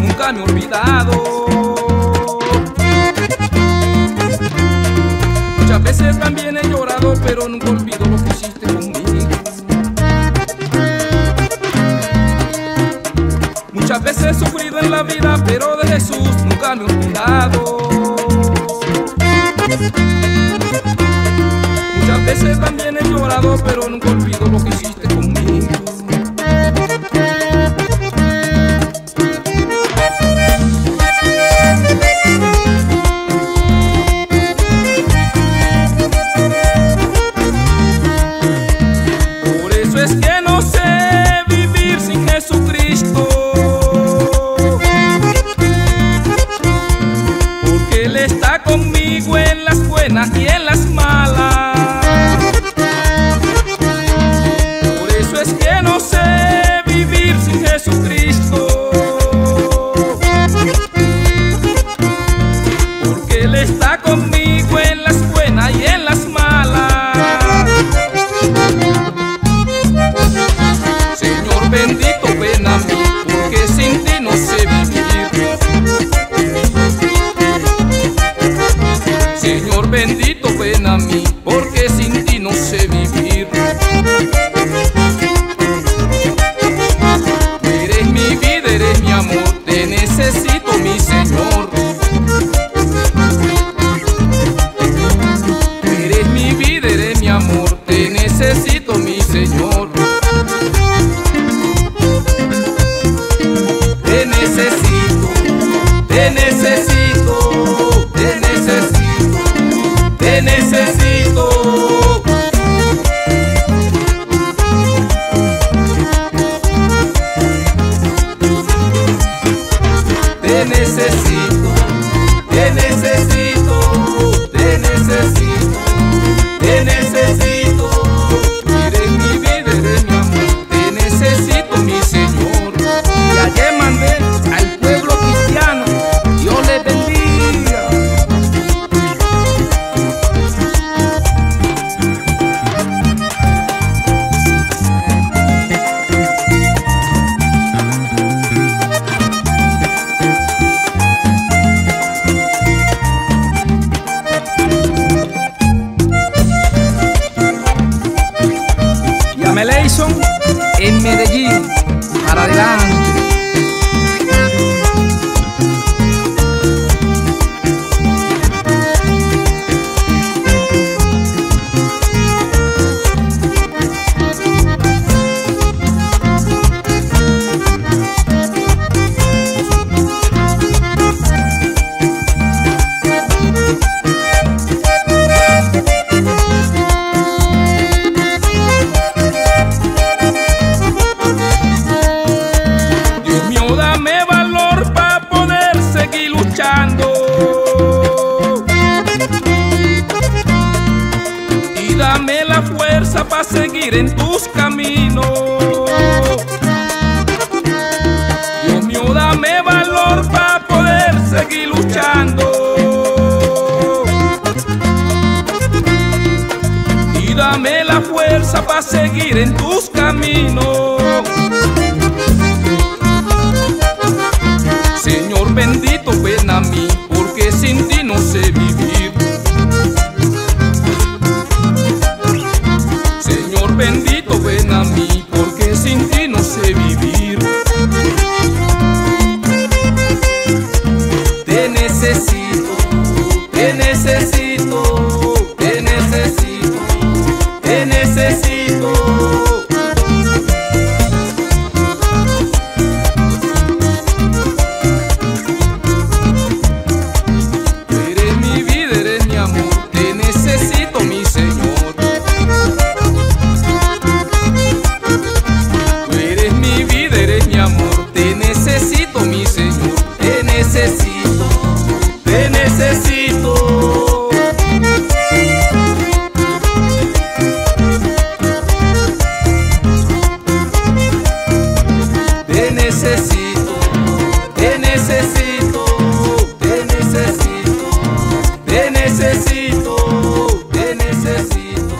nunca me he olvidado. Muchas veces también he llorado, pero nunca olvido lo que hiciste conmigo. Muchas veces he sufrido en la vida, pero de Jesús nunca me he olvidado. Muchas veces también he llorado, pero nunca olvido lo que hiciste conmigo. Él está conmigo en las buenas y en las malas. Bendito, ven a mí, porque sin ti no sé vivir. Eres mi vida, eres mi amor, te necesito, mi Señor. Eres mi vida, eres mi amor, te necesito, mi Señor. Te necesito. Meleison en Medellín, para adelante. Dame la fuerza para seguir en tus caminos. necesito, te necesito, te necesito, te necesito, te necesito,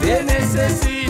te necesito.